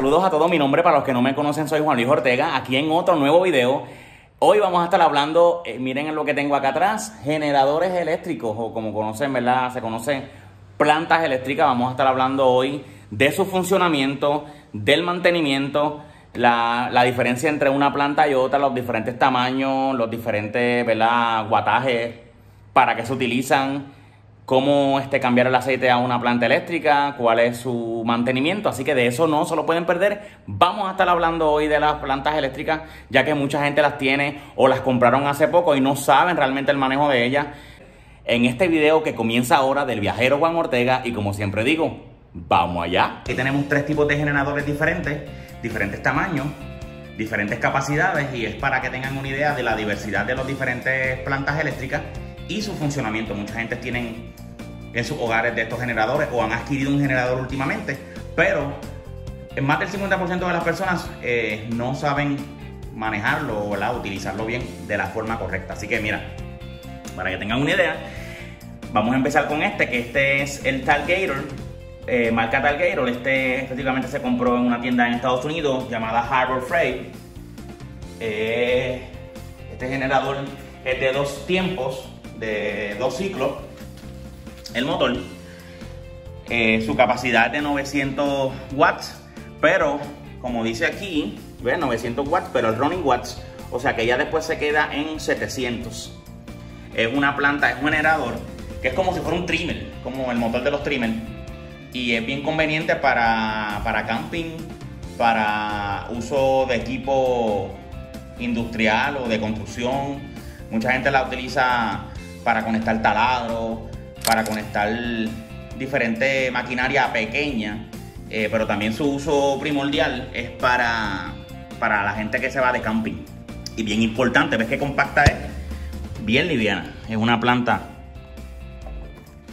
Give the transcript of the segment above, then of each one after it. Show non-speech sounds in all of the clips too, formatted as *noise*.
saludos a todos. Mi nombre, para los que no me conocen, soy Juan Luis Ortega. Aquí en otro nuevo video. Hoy vamos a estar hablando, eh, miren lo que tengo acá atrás, generadores eléctricos, o como conocen, ¿verdad? Se conocen plantas eléctricas. Vamos a estar hablando hoy de su funcionamiento, del mantenimiento, la, la diferencia entre una planta y otra, los diferentes tamaños, los diferentes, ¿verdad? Guatajes, para qué se utilizan cómo este, cambiar el aceite a una planta eléctrica, cuál es su mantenimiento, así que de eso no se lo pueden perder. Vamos a estar hablando hoy de las plantas eléctricas, ya que mucha gente las tiene o las compraron hace poco y no saben realmente el manejo de ellas. En este video que comienza ahora del viajero Juan Ortega y como siempre digo, vamos allá. Aquí tenemos tres tipos de generadores diferentes, diferentes tamaños, diferentes capacidades y es para que tengan una idea de la diversidad de las diferentes plantas eléctricas y su funcionamiento. Mucha gente tienen en sus hogares de estos generadores o han adquirido un generador últimamente, pero más del 50% de las personas eh, no saben manejarlo o utilizarlo bien de la forma correcta. Así que mira, para que tengan una idea, vamos a empezar con este, que este es el Talgator, eh, marca Talgator. Este efectivamente se compró en una tienda en Estados Unidos llamada Harbor Freight. Eh, este generador es de dos tiempos, de dos ciclos el motor. Eh, su capacidad de 900 watts, pero como dice aquí, ve 900 watts, pero el running watts, o sea que ya después se queda en 700. Es una planta, es un generador que es como si fuera un trimmer, como el motor de los trimmer. Y es bien conveniente para, para camping, para uso de equipo industrial o de construcción. Mucha gente la utiliza para conectar taladro, para conectar diferente maquinaria pequeña, eh, pero también su uso primordial es para, para la gente que se va de camping. Y bien importante, ves que compacta es, bien liviana. Es una planta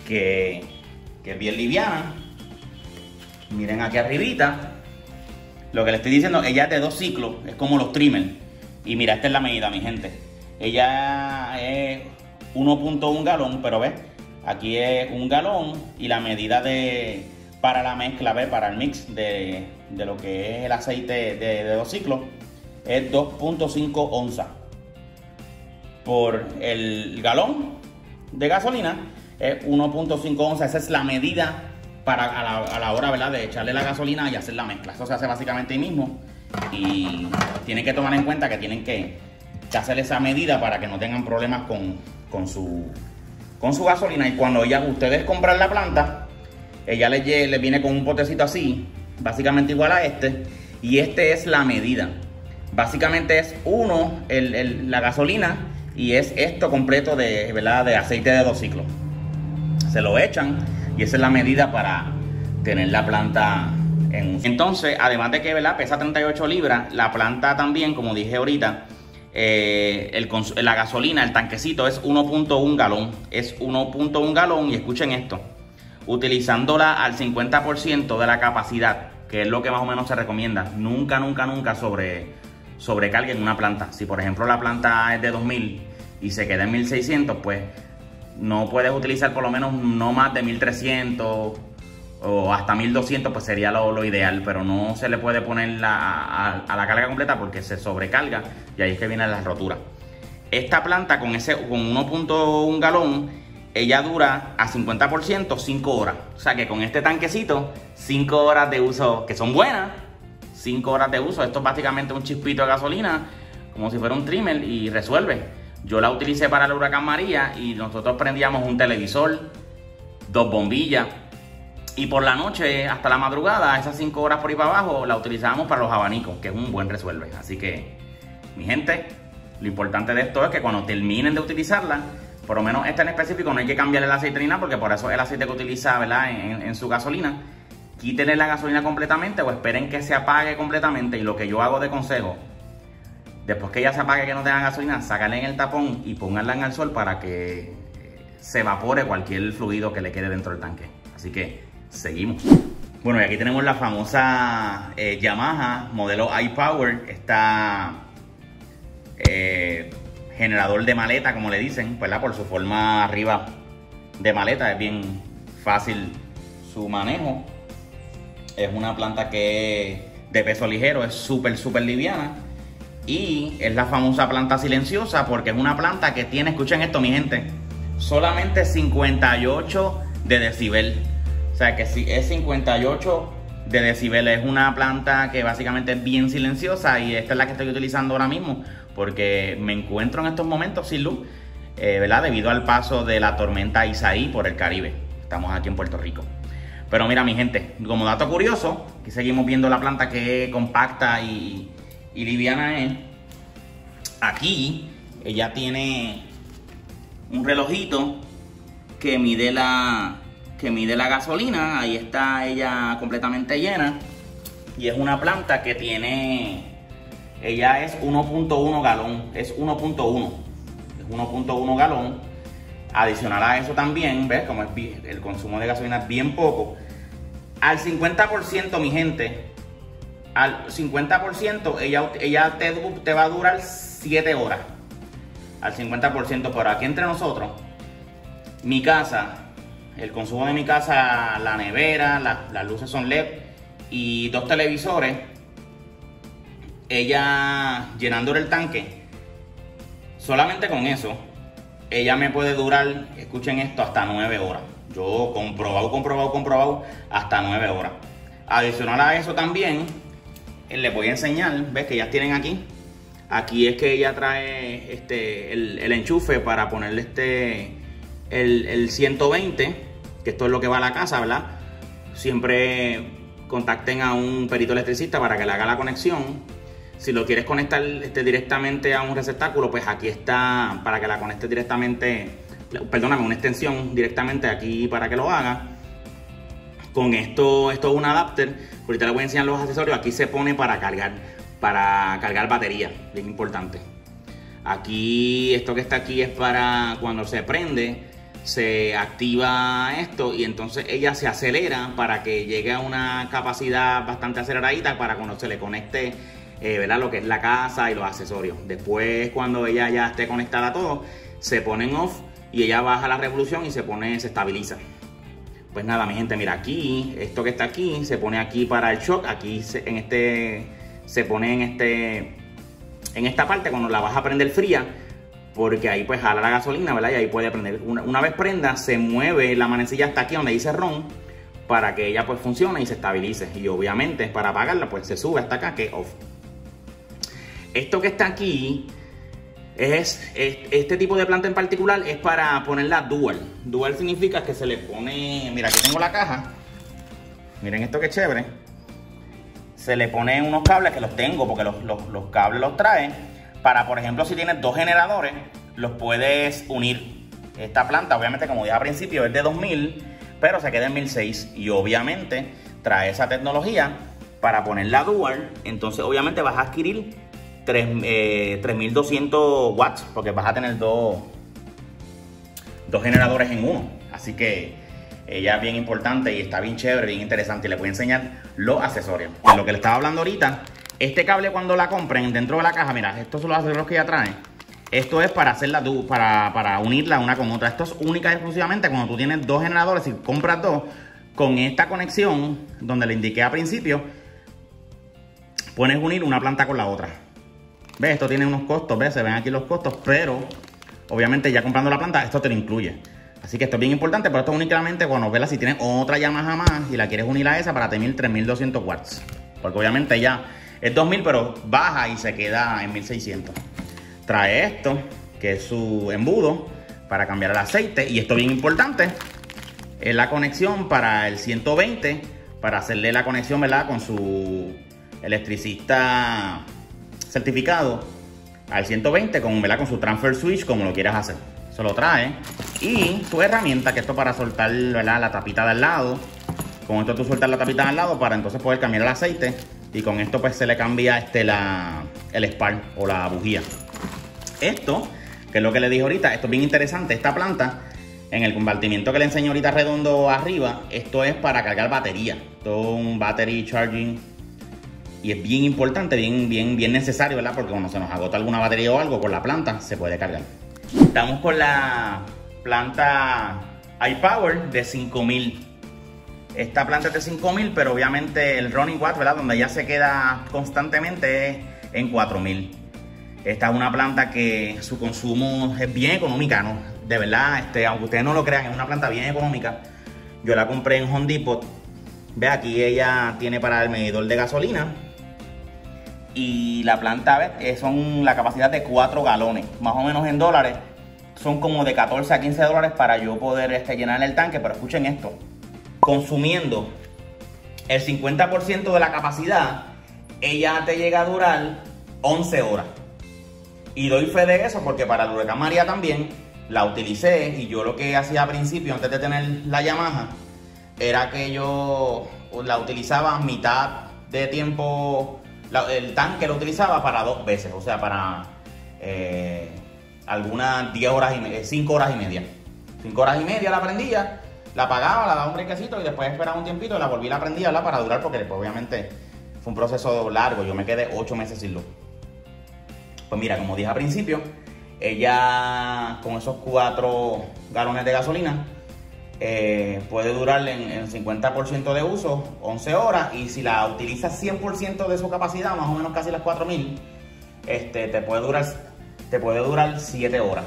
que, que es bien liviana. Miren aquí arribita. Lo que le estoy diciendo, ella es de dos ciclos, es como los trimmer. Y mira, esta es la medida, mi gente. Ella es 1.1 galón, pero ves, aquí es un galón y la medida de para la mezcla, ¿ves? para el mix de, lo que es el aceite de, dos ciclos es 2.5 onzas por el galón de gasolina es 1.5 onzas, esa es la medida para a la, hora ¿verdad? de echarle la gasolina y hacer la mezcla. Eso se hace básicamente ahí mismo y tienen que tomar en cuenta que tienen que, hacer esa medida para que no tengan problemas con, con su, con su gasolina y cuando ya ustedes compran la planta, ella le, viene con un potecito así, básicamente igual a este, y este es la medida. Básicamente es uno, la gasolina, y es esto completo de, ¿verdad? de aceite de dos ciclos. Se lo echan y esa es la medida para tener la planta en Entonces, además de que ¿verdad? pesa 38 libras, la planta también, como dije ahorita, eh, la gasolina, el tanquecito es 1.1 galón. Es 1.1 galón y escuchen esto. Utilizándola al 50% de la capacidad, que es lo que más o menos se recomienda. Nunca, nunca, nunca sobre, sobrecarguen una planta. Si por ejemplo la planta es de 2000 y se queda en 1600, pues no puedes utilizar por lo menos no más de 1300 o hasta 1200 pues sería lo, ideal, pero no se le puede poner a, la carga completa porque se sobrecarga y ahí es que viene la rotura. Esta planta con ese con 1.1 galón, ella dura a 50% 5 horas. O sea que con este tanquecito, 5 horas de uso que son buenas, 5 horas de uso. Esto es básicamente un chispito de gasolina, como si fuera un trimmer y resuelve. Yo la utilicé para el huracán María y nosotros prendíamos un televisor, dos bombillas, y por la noche, hasta la madrugada, esas 5 horas por ahí para abajo, la utilizábamos para los abanicos, que es un buen resuelve. Así que, mi gente, lo importante de esto es que cuando terminen de utilizarla, por lo menos esta en específico, no hay que cambiarle el aceite ni nada, porque por eso es el aceite que utiliza. En, su gasolina. Quítenle la gasolina completamente o esperen que se apague completamente. Y lo que yo hago de consejo, después que ya se apague que no tenga gasolina, sácale en el tapón y pónganla en el sol para que se evapore cualquier fluido que le quede dentro del tanque. Así que Seguimos. Bueno, y aquí tenemos la famosa eh, Yamaha modelo iPower. Está eh, generador de maleta, como le dicen, ¿verdad? Por su forma arriba de maleta. Es bien fácil su manejo. Es una planta que de peso ligero, es súper, súper liviana. Y es la famosa planta silenciosa porque es una planta que tiene, escuchen esto mi gente, solamente 58 de decibel. O sea que si es 58 de decibel, es una planta que básicamente es bien silenciosa y esta es la que estoy utilizando ahora mismo porque me encuentro en estos momentos sin luz, eh, ¿verdad? Debido al paso de la tormenta Isaí por el Caribe. Estamos aquí en Puerto Rico. Pero mira mi gente, como dato curioso, aquí seguimos viendo la planta que compacta y, y liviana es. Aquí ella tiene un relojito que mide la que mide la gasolina. Ahí está ella completamente llena. Y es una planta que tiene. Ella es 1.1 galón. Es 1.1. Es 1.1 galón. Adicional a eso también, ¿ves? Como el consumo de gasolina es bien poco. Al 50%, mi gente, al 50% ella, ella te, te va a durar 7 horas. Al 50%, por aquí entre nosotros, mi casa, el consumo de mi casa, la nevera, las luces son LED y dos televisores, ella llenando el tanque, solamente con eso, ella me puede durar, escuchen esto, hasta 9 horas. Yo comprobado, comprobado, comprobado, hasta 9 horas. Adicional a eso también, eh, les voy a enseñar, ves que ya tienen aquí. Aquí es que ella trae este, el, enchufe para ponerle este, el, el 120, que esto es lo que va a la casa, ¿verdad? Siempre contacten a un perito electricista para que le haga la conexión. Si lo quieres conectar este, directamente a un receptáculo, pues aquí está para que la conectes directamente, perdóname, una extensión directamente aquí para que lo haga. Con esto, esto es un adapter. Ahorita les voy a enseñar los accesorios. Aquí se pone para cargar, para cargar batería, bien importante. Aquí, esto que está aquí es para cuando se prende, se activa esto y entonces ella se acelera para que llegue a una capacidad bastante aceleradita para cuando se le conecte eh, ¿verdad? lo que es la casa y los accesorios. Después cuando ella ya esté conectada a todo, se pone en off y ella baja la revolución y se pone, se estabiliza. Pues nada, mi gente, mira aquí, esto que está aquí, se pone aquí para el shock, aquí en este, se pone en este, en esta parte cuando la vas a prender fría, porque ahí pues jala la gasolina, ¿verdad? Y ahí puede prender. Una, vez prenda, se mueve la manecilla hasta aquí donde dice RON, para que ella pues funcione y se estabilice. Y obviamente para apagarla pues se sube hasta acá que off. Esto que está aquí es, este tipo de planta en particular es para ponerla dual. Dual significa que se le pone, mira aquí tengo la caja. Miren esto que chévere. Se le pone unos cables que los tengo porque los, cables los trae. Para, por ejemplo, si tienes dos generadores, los puedes unir. Esta planta, obviamente, como dije al principio, es de 2000, pero se queda en 1006. Y obviamente trae esa tecnología para ponerla dual. Entonces, obviamente, vas a adquirir 3200 eh, watts, porque vas a tener dos, dos generadores en uno. Así que ella es bien importante y está bien chévere, bien interesante. Y les voy a enseñar los accesorios. De lo que le estaba hablando ahorita, este cable cuando la compren dentro de la caja, mira, estos son los accesorios que ya trae. Esto es para hacerla para, para unirla una con otra. Esto es única y exclusivamente cuando tú tienes dos generadores y compras dos con esta conexión donde le indiqué al principio, pones unir una planta con la otra. ¿Ves? Esto tiene unos costos, ¿ves? Se ven aquí los costos, pero obviamente ya comprando la planta, esto te lo incluye. Así que esto es bien importante, pero esto únicamente cuando velas si tienes otra Yamaha más y la quieres unir a esa para tener 3200 watts. Porque obviamente ya es 2000, pero baja y se queda en 1600. Trae esto, que es su embudo para cambiar el aceite. Y esto bien importante, es la conexión para el 120, para hacerle la conexión, ¿verdad? Con su electricista certificado al 120 con, con su transfer switch como lo quieras hacer. Se lo trae. Y su herramienta, que esto para soltar la tapita de al lado. Con esto tú sueltas la tapita de al lado para entonces poder cambiar el aceite. Y con esto pues se le cambia este, la, el spark o la bujía. Esto, que es lo que le dije ahorita, esto es bien interesante. Esta planta, en el compartimiento que le enseño ahorita redondo arriba, esto es para cargar batería. Es un battery charging y es bien importante, bien, bien, bien necesario, ¿verdad? Porque cuando se nos agota alguna batería o algo con la planta, se puede cargar. Estamos con la planta iPower de 5000. Esta planta es de 5000, pero obviamente el running watt, ¿verdad? Donde ella se queda constantemente es en 4000. Esta es una planta que su consumo es bien económica, ¿no? De verdad, este, aunque ustedes no lo crean, es una planta bien económica. Yo la compré en Home Depot. Ve aquí ella tiene para el medidor de gasolina. Y la planta, ¿ves? son la capacidad de 4 galones, más o menos en dólares. Son como de 14 a 15 dólares para yo poder este, llenar el tanque. Pero escuchen esto, consumiendo el 50% de la capacidad, ella te llega a durar 11 horas. Y doy fe de eso porque para el huracán María también la utilicé y yo lo que hacía al principio, antes de tener la Yamaha, era que yo la utilizaba mitad de tiempo, el tanque lo utilizaba para dos veces, o sea, para eh, algunas 10 horas y media, 5 horas y media. 5 horas y media la prendía, la apagaba, la daba un brequecito y después esperaba un tiempito y la volví a la prendía para durar porque después obviamente fue un proceso largo, yo me quedé 8 meses sin luz. Pues mira, como dije al principio, ella con esos 4 galones de gasolina eh, puede durarle en, 50% de uso 11 horas y si la utiliza 100% de su capacidad, más o menos casi las 4000, este, te, puede durar, te puede durar 7 horas.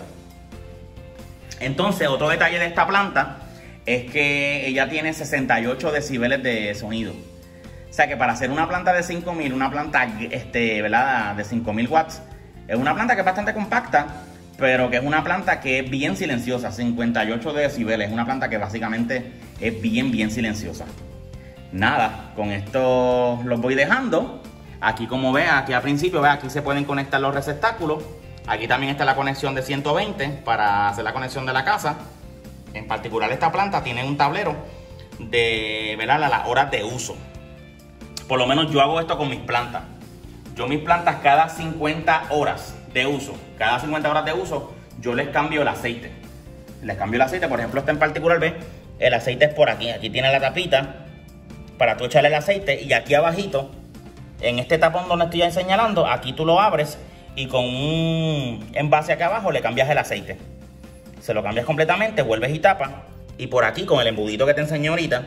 Entonces, otro detalle de esta planta es que ella tiene 68 decibeles de sonido. O sea que para hacer una planta de 5000, una planta este, ¿verdad? de 5000 watts, es una planta que es bastante compacta, pero que es una planta que es bien silenciosa, 58 decibeles. Es una planta que básicamente es bien, bien silenciosa. Nada, con esto los voy dejando. Aquí como ve, aquí al principio, ve, aquí se pueden conectar los receptáculos. Aquí también está la conexión de 120 para hacer la conexión de la casa. En particular esta planta tiene un tablero de las horas de uso. Por lo menos yo hago esto con mis plantas. Yo mis plantas cada 50 horas de uso, cada 50 horas de uso, yo les cambio el aceite. Les cambio el aceite, por ejemplo, este en particular, ve, el aceite es por aquí. Aquí tiene la tapita para tú echarle el aceite y aquí abajito, en este tapón donde estoy señalando, aquí tú lo abres y con un envase aquí abajo le cambias el aceite. Se lo cambias completamente, vuelves y tapas y por aquí con el embudito que te enseñé ahorita,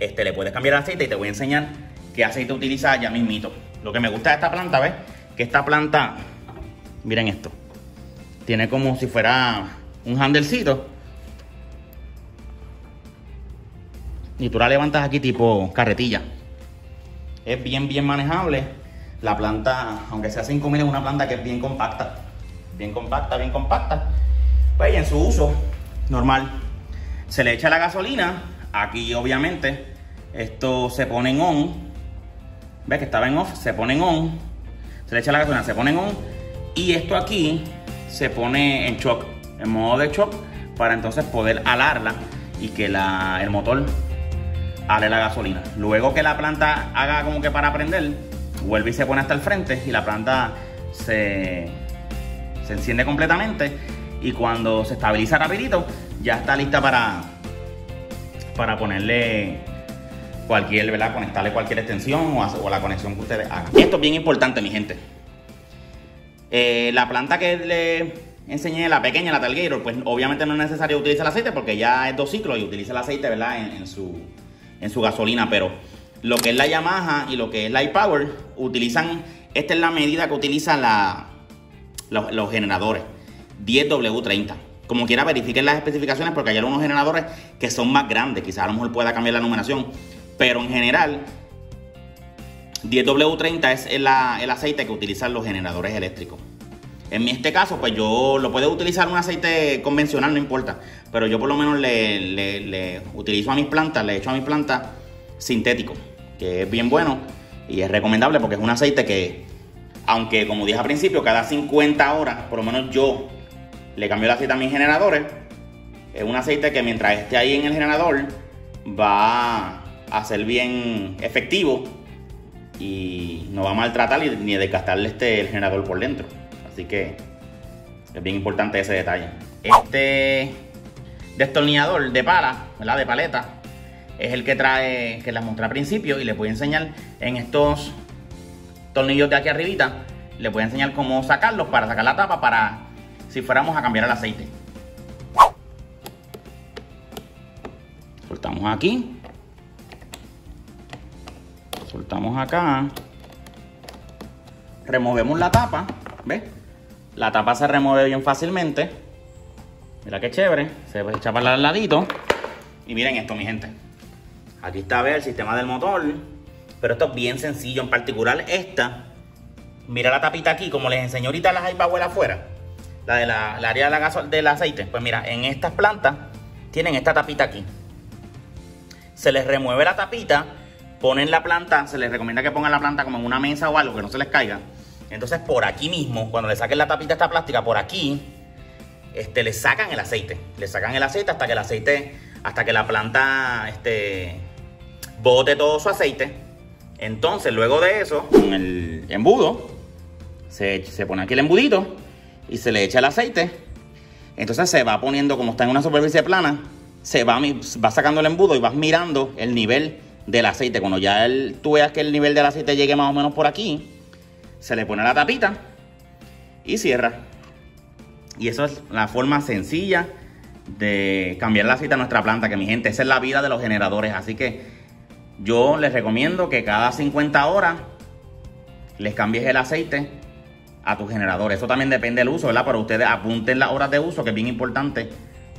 este, le puedes cambiar el aceite y te voy a enseñar qué aceite utiliza ya mismito. Lo que me gusta de esta planta, ¿ves? Que esta planta, miren esto, tiene como si fuera un handlecito. Y tú la levantas aquí tipo carretilla. Es bien, bien manejable. La planta, aunque sea 5000, es una planta que es bien compacta. Bien compacta, bien compacta. Pues en su uso normal, se le echa la gasolina. Aquí obviamente esto se pone en on ¿Ves que estaba en off? Se pone en on. Se le echa la gasolina, se pone en on. Y esto aquí se pone en shock, en modo de shock, para entonces poder alarla y que la, el motor ale la gasolina. Luego que la planta haga como que para prender, vuelve y se pone hasta el frente y la planta se, se enciende completamente y cuando se estabiliza rapidito ya está lista para, para ponerle cualquier, ¿verdad? Conectarle cualquier extensión o, la conexión que ustedes hagan. Esto es bien importante, mi gente. Eh, la planta que le enseñé, la pequeña, la Talgator, pues obviamente no es necesario utilizar el aceite porque ya es dos ciclos y utiliza el aceite, ¿verdad? En, su, en su gasolina, pero lo que es la Yamaha y lo que es la iPower utilizan, esta es la medida que utilizan los generadores, 10W30 como quiera verifiquen las especificaciones porque hay algunos generadores que son más grandes, quizás a lo mejor pueda cambiar la numeración, pero en general, 10W30 es el, aceite que utilizan los generadores eléctricos. En este caso, pues yo lo puedo utilizar un aceite convencional, no importa. Pero yo por lo menos le, utilizo a mis plantas, le echo a mis plantas sintético, que es bien bueno y es recomendable porque es un aceite que, aunque como dije al principio, cada 50 horas, por lo menos yo le cambio el aceite a mis generadores, es un aceite que mientras esté ahí en el generador va a ser bien efectivo y no va a maltratar ni a desgastarle este el generador por dentro. Así que es bien importante ese detalle. Este destornillador de pala, ¿verdad? De paleta, es el que trae, que les mostré al principio y les voy a enseñar en estos tornillos de aquí arribita, les voy a enseñar cómo sacarlos para sacar la tapa para si fuéramos a cambiar el aceite. Soltamos aquí. Soltamos acá. Removemos la tapa. ¿Ves? La tapa se remueve bien fácilmente. Mira qué chévere. Se echa para el ladito. Y miren esto, mi gente. Aquí está, el sistema del motor. Pero esto es bien sencillo. En particular esta. Mira la tapita aquí. Como les enseñé ahorita las Hypower afuera. La de la, área de la del aceite. Pues mira, en estas plantas tienen esta tapita aquí. Se les remueve la tapita. Ponen la planta. Se les recomienda que pongan la planta como en una mesa o algo. Que no se les caiga. Entonces por aquí mismo, cuando le saquen la tapita esta plástica, por aquí, este, le sacan el aceite. Le sacan el aceite hasta que el aceite, hasta que la planta este, bote todo su aceite. Entonces, luego de eso, con el embudo, se, se pone aquí el embudito y se le echa el aceite. Entonces se va poniendo, como está en una superficie plana, se va, va sacando el embudo y vas mirando el nivel del aceite. Cuando ya el, tú veas que el nivel del aceite llegue más o menos por aquí, se le pone la tapita y cierra. Y eso es la forma sencilla de cambiar la aceite a nuestra planta, que mi gente, esa es la vida de los generadores. Así que yo les recomiendo que cada 50 horas les cambies el aceite a tu generador. Eso también depende del uso, ¿verdad? Pero ustedes apunten las horas de uso, que es bien importante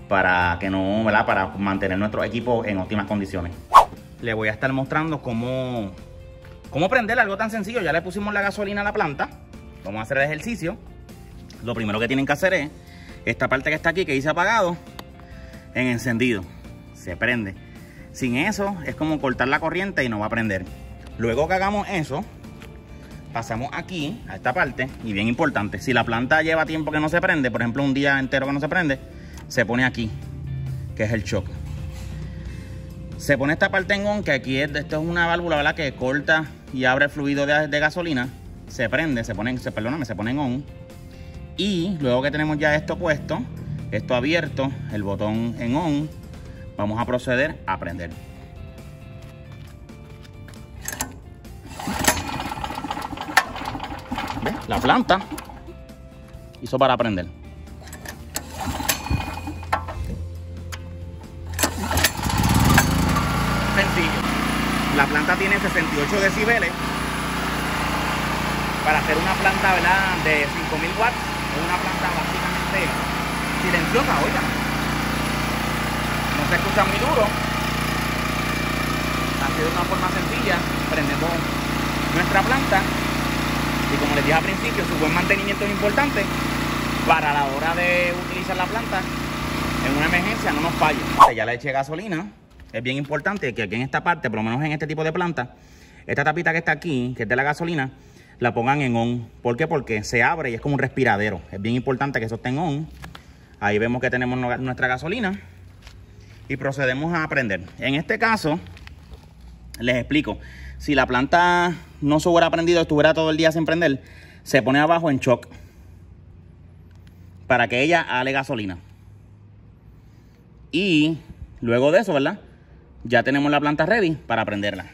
para que no, ¿verdad? Para mantener nuestro equipo en óptimas condiciones. Les voy a estar mostrando cómo ¿Cómo prender algo tan sencillo? Ya le pusimos la gasolina a la planta. Vamos a hacer el ejercicio. Lo primero que tienen que hacer es esta parte que está aquí, que dice apagado, en encendido. Se prende. Sin eso es como cortar la corriente y no va a prender. Luego que hagamos eso, pasamos aquí a esta parte. Y bien importante, si la planta lleva tiempo que no se prende, por ejemplo un día entero que no se prende, se pone aquí, que es el shock. Se pone esta parte en on, que aquí es, esto es una válvula ¿verdad? que corta y abre el fluido de, gasolina. Se prende, se pone, se, perdóname, se pone en on. Y luego que tenemos ya esto puesto, esto abierto, el botón en on, vamos a proceder a prender. La planta hizo para prender. La planta tiene 68 decibeles. Para hacer una planta de 5000 watts, es una planta básicamente silenciosa, oigan. No se escucha muy duro. Así de una forma sencilla, prendemos nuestra planta. Y como les dije al principio, su buen mantenimiento es importante para la hora de utilizar la planta en una emergencia no nos falle. Ya le eché gasolina es bien importante que aquí en esta parte, por lo menos en este tipo de planta, esta tapita que está aquí, que es de la gasolina, la pongan en on. ¿Por qué? Porque se abre y es como un respiradero. Es bien importante que eso esté en on. Ahí vemos que tenemos nuestra gasolina. Y procedemos a prender. En este caso, les explico. Si la planta no se hubiera prendido, estuviera todo el día sin prender, se pone abajo en shock. Para que ella hale gasolina. Y luego de eso, ¿verdad? ya tenemos la planta ready para prenderla.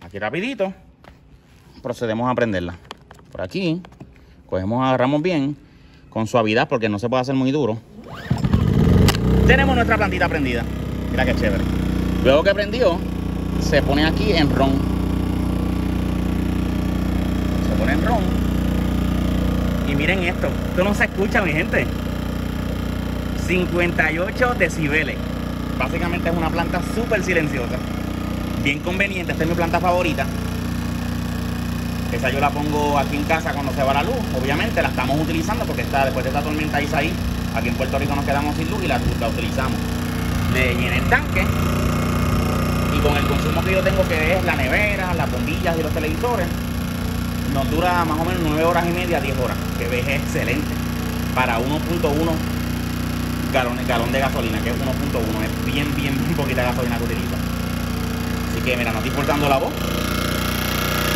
Aquí rapidito procedemos a prenderla. Por aquí cogemos, agarramos bien con suavidad porque no se puede hacer muy duro. Tenemos nuestra plantita prendida. Mira qué chévere. Luego que prendió, se pone aquí en ron. Se pone en ron. Y miren esto. Esto no se escucha, mi gente. 58 decibeles. Básicamente es una planta súper silenciosa. Bien conveniente, esta es mi planta favorita. Esa yo la pongo aquí en casa cuando se va la luz. Obviamente la estamos utilizando porque está, después de esta tormenta ahí, aquí en Puerto Rico nos quedamos sin luz y la, utilizamos. Le llené el tanque y con el consumo que yo tengo que es la nevera, las bombillas y los televisores, nos dura más o menos 9 horas y media, 10 horas, que es excelente para 1.1 galón, galón de gasolina, que es 1.1. Es bien, bien, bien poquita gasolina que utiliza. Así que mira, no estoy cortando la voz.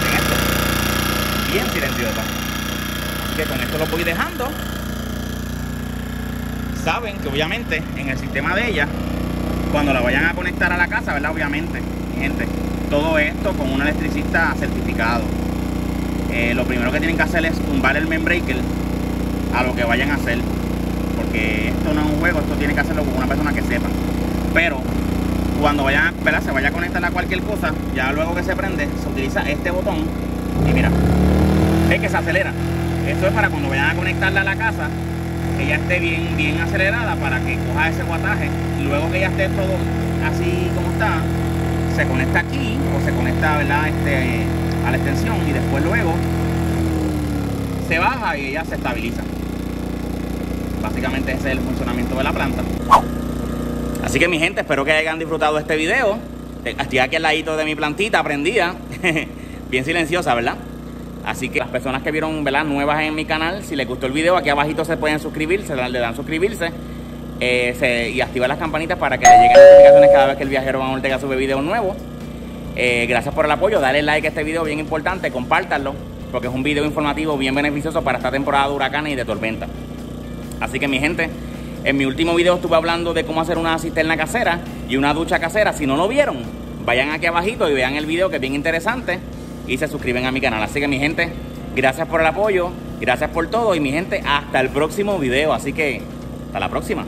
En esto. Bien silenciosa. Así que con esto lo voy dejando. Saben que obviamente en el sistema de ella, cuando la vayan a conectar a la casa, ¿verdad? Obviamente, gente, todo esto con un electricista certificado. Eh, lo primero que tienen que hacer es tumbar el membreaker a lo que vayan a hacer porque esto no es un juego, esto tiene que hacerlo con una persona que sepa. Pero cuando vayan, ¿verdad? se vaya a conectar a cualquier cosa, ya luego que se prende, se utiliza este botón y mira, es que se acelera. Esto es para cuando vayan a conectarla a la casa, que ya esté bien, bien acelerada para que coja ese guataje. Luego que ya esté todo así como está, se conecta aquí o se conecta ¿verdad? Este, a la extensión y después luego se baja y ella se estabiliza. Básicamente ese es el funcionamiento de la planta. Así que mi gente, espero que hayan disfrutado este video. Estoy aquí al ladito de mi plantita prendida. *laughs* Bien silenciosa, ¿verdad? Así que las personas que vieron ¿verdad? nuevas en mi canal, si les gustó el video, aquí abajito se pueden suscribir, se le dan suscribirse eh, y activar las campanitas para que les lleguen notificaciones cada vez que el viajero Van Ortega sube videos nuevos. Eh, gracias por el apoyo, dale like a este video bien importante, compártanlo, porque es un video informativo bien beneficioso para esta temporada de huracanes y de tormenta. Así que mi gente, en mi último video estuve hablando de cómo hacer una cisterna casera y una ducha casera. Si no lo vieron, vayan aquí abajito y vean el video que es bien interesante y se suscriben a mi canal. Así que mi gente, gracias por el apoyo, gracias por todo y mi gente, hasta el próximo video. Así que, hasta la próxima.